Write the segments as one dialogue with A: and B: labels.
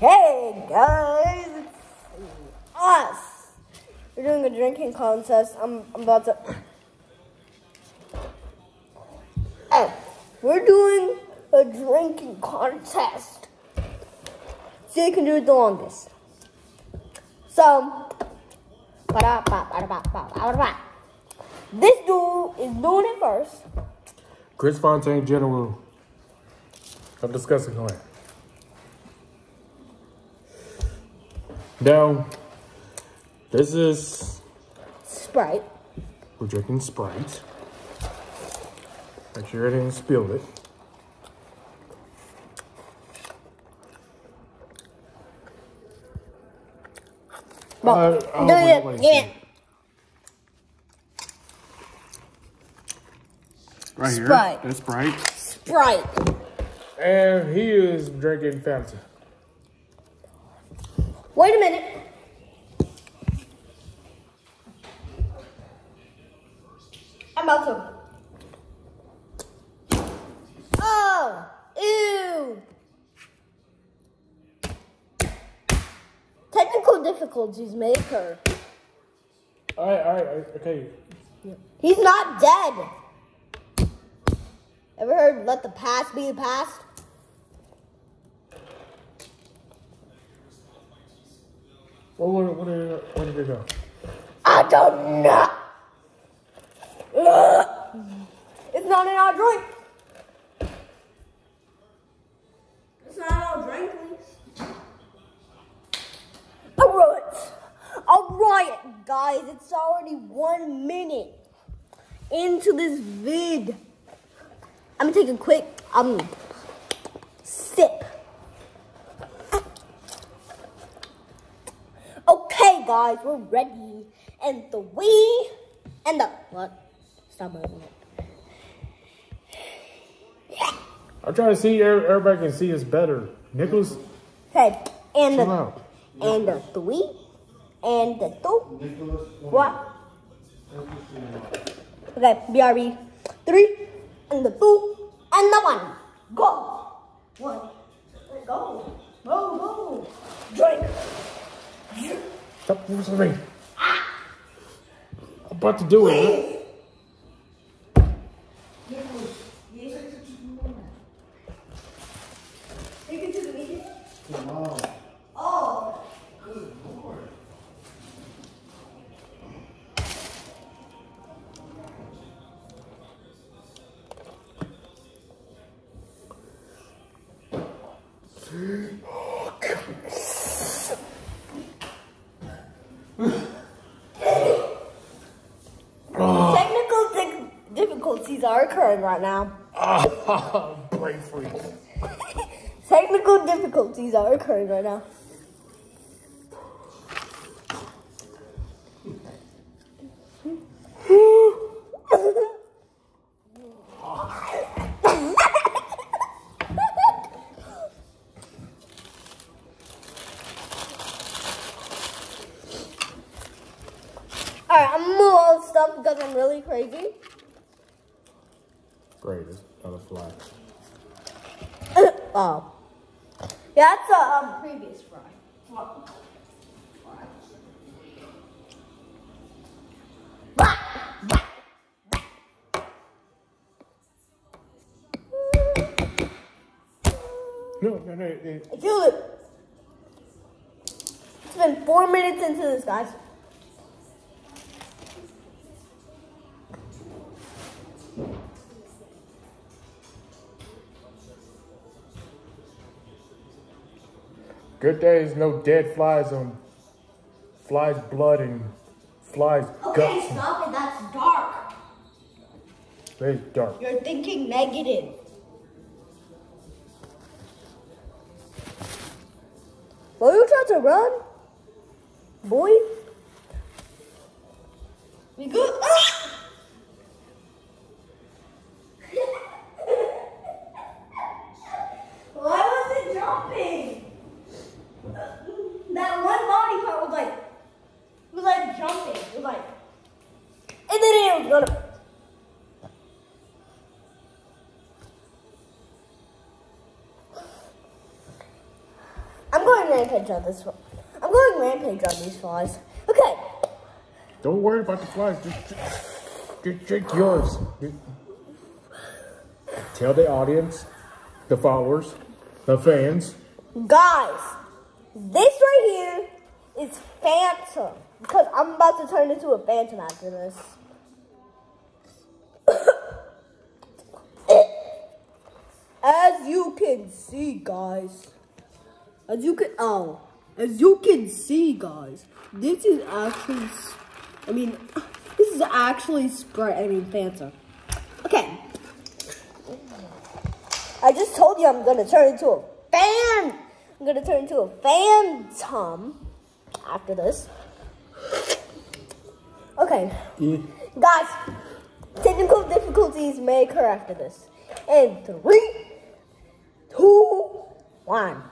A: Hey guys, it's us. We're doing a drinking contest. I'm, I'm about to. Oh, we're doing a drinking contest. See who can do it the longest. So, this dude is doing it first.
B: Chris Fontaine, General. I'm discussing on. Now, this is
A: Sprite.
B: we're drinking Sprite. Make sure I didn't spill it.
A: Well,
B: Uh, oh,
A: do
B: wait,
A: it.
B: wait,
A: Give
B: see. Right here. That's Sprite.
A: Sprite.
B: And he is drinking Fanta.
A: Wait a minute. I'm about to. Oh, ew. Technical difficulties make her.
B: All right, all right, all right, okay.
A: He's not dead. Ever heard let the past be the past?
B: Well, where, where, did, where did it go?
A: I don't know. It's not in our drink. It's not in our drink, please. Alright. Alright, guys. It's already one minute into this vid. I'm gonna take a quick um sip. Okay, guys, we're ready. And the we and the what? Stop moving it.
B: I'm trying to see, everybody can see us better. Nicholas,
A: Okay, and the
B: out.
A: and the three and the two. What? Okay, BRB. Three and the two and the one. Go. One. Go. Go, go. Drink.
B: Stop whistling. I'm about to do it.
A: Take occurring right now.
B: Ah.
A: Technical difficulties are occurring right now. Oh. Yeah, that's a um, previous fry.
B: No, no, no. it-
A: I feel it. It's been four minutes into this, guys.
B: Good days, no dead flies on flies' blood and flies'
A: Okay,
B: guts.
A: stop it. That's dark.
B: Very dark.
A: You're thinking negative. Were you trying to run? Boy? We good? Going rampage on this one. I'm going rampage on these flies. Okay.
B: Don't worry about the flies. Just, just drink yours. Tell the audience, the followers, the fans.
A: Guys, this right here is Phantom. Because I'm about to turn into a Phantom after this. As you can see, guys. As you can, oh, as you can see, guys, this is actually, I mean, this is actually Sprite, I mean, Fanta. Okay. I just told you I'm gonna turn into a fan. I'm gonna turn into a phantom after this. Okay. Guys, technical difficulties may occur after this. In three, two, one.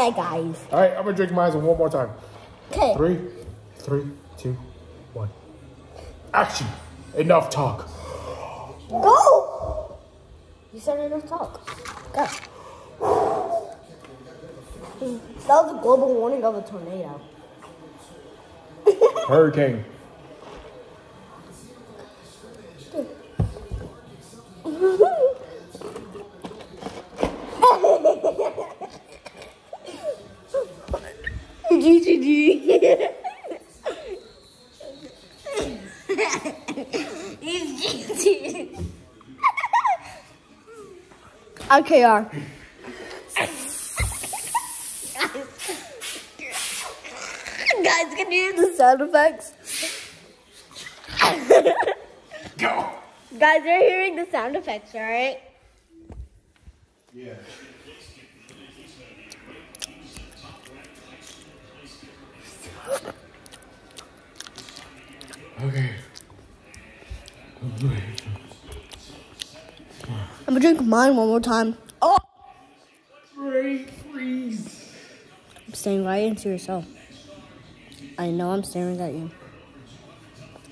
A: Okay, guys.
B: All right, I'm gonna drink mine one more time.
A: Okay.
B: Three, three, two, one. Action. Enough talk.
A: Go! You said enough talk. Go. That was a global warning of a tornado.
B: Hurricane.
A: RKR. Guys, can you hear the sound effects?
B: Go.
A: Guys, you're hearing the sound effects, right?
B: Yeah. Okay.
A: Gonna drink mine one more time. Oh!
B: Freeze.
A: I'm staring right into yourself. I know I'm staring at you.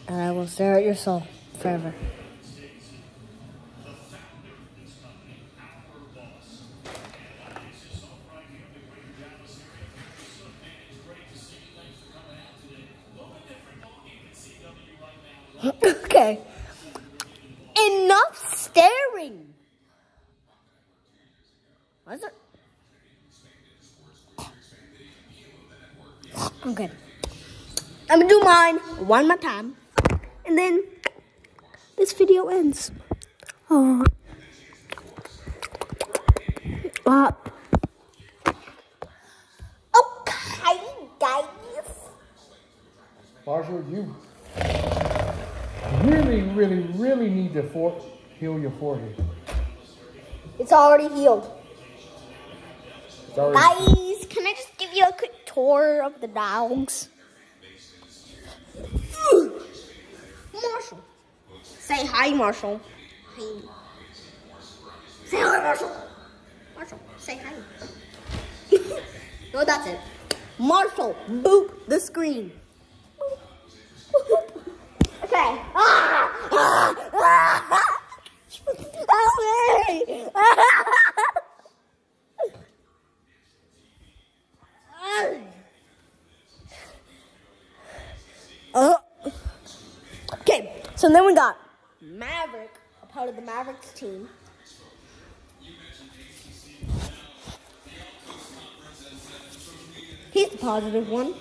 A: And I will stare at your soul forever. okay. Enough staring. What is it? Okay. I'm gonna do mine one more time. And then this video ends. Oh. Uh, okay, guys.
B: Marshall, you really, really, really need to for- heal your forehead.
A: It's already healed.
B: It's already-
A: Guys, can I just give you a quick tour of the dogs? Marshall. Say hi, Marshall. Hi. Say hi, Marshall. Marshall, say hi. no, that's it. Marshall, boop the screen. okay. Ah! Ah! Ah! Uh, okay, so then we got Maverick, a part of the Mavericks team. He's the positive one.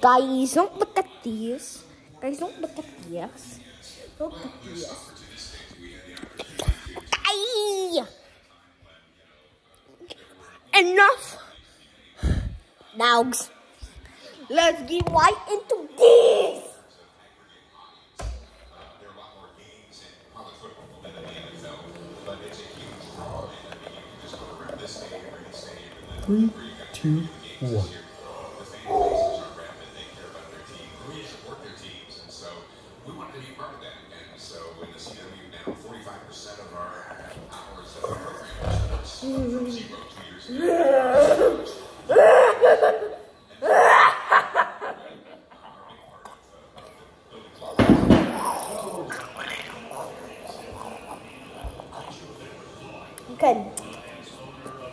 A: Guys, don't look at these. Guys, don't look at. Don't look at this. Aye. Enough. Dogs. Let's get right into this.
B: Three, two, one.
C: we wanted to be part of that. And so in the CW now, 45% of our hours of program is from zero two years ago.
A: Okay.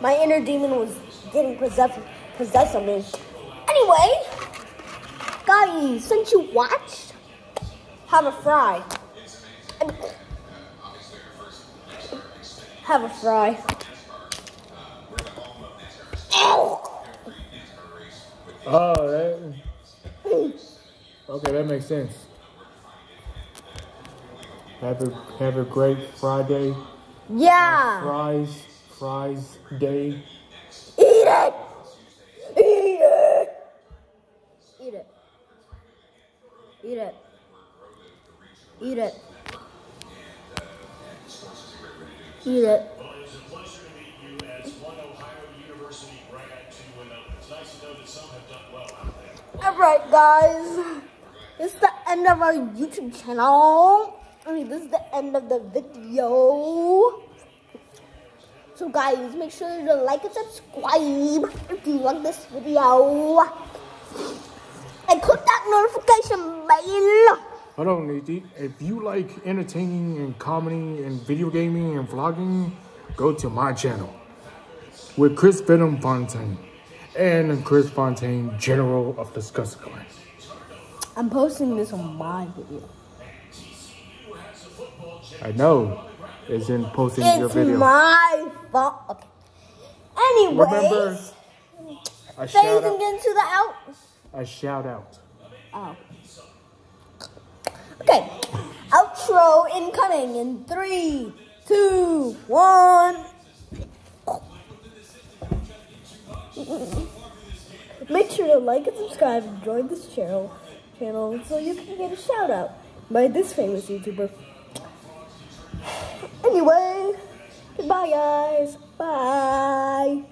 A: My inner demon was getting possessed, possessed of me. Anyway, guys, since you watched, have a fry. Have a fry. Ow!
B: Oh, that. Okay, that makes sense. Have a have a great Friday.
A: Yeah.
B: Fries, fries day.
A: Eat it. Eat it. Eat it. Eat it. Eat it. Eat it.
D: Well, it's a pleasure to meet you as one Ohio University grad to another. It's nice to know that some have done well out there.
A: Alright, guys. This is the end of our YouTube channel. I mean, this is the end of the video. So, guys, make sure to like and subscribe if you like this video. And click that notification bell.
B: Hold on. If you like entertaining and comedy and video gaming and vlogging, go to my channel with Chris Venom Fontaine and Chris Fontaine, General of the Scuzz Clan.
A: I'm posting this on my video.
B: I know it's in posting your
A: It's
B: video.
A: my fault. Okay. Anyways,
B: Remember, a shout out.
A: into the out.
B: A shout out.
A: Oh. Okay. Outro incoming in three, two, one. Make sure to like and subscribe and join this channel channel so you can get a shout out by this famous YouTuber. Anyway, goodbye guys. Bye.